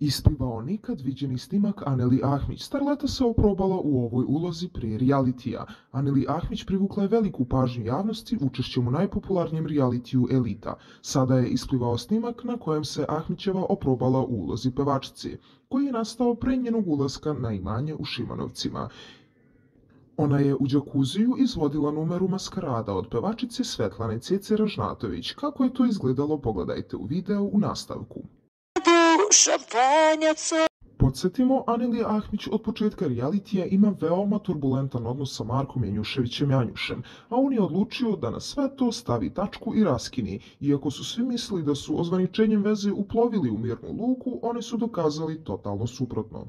Isplivao nikad viđeni snimak Aneli Ahmić. Starleta se oprobala u ovoj ulozi prije realitija. Aneli Ahmić privukla je veliku pažnju javnosti učešćem u najpopularnijem realitiju Elita. Sada je isplivao snimak na kojem se Ahmićeva oprobala u ulozi pevačici, koji je nastao pre njenog ulaska na imanje u Šimanovcima. Ona je u džakuziju izvodila numeru maskarada od pevačice Svetlane Cece Ražnatović. Kako je to izgledalo, pogledajte u videu u nastavku. Šampanjaca. Podsjetimo, Anelija Ahmić od početka realitija ima veoma turbulentan odnos sa Markom Janjuševićem Janjušem, a on je odlučio da na sve to stavi tačku i raskini. Iako su svi mislili da su ozvaničenjem veze uplovili u mirnu luku, oni su dokazali totalno suprotno.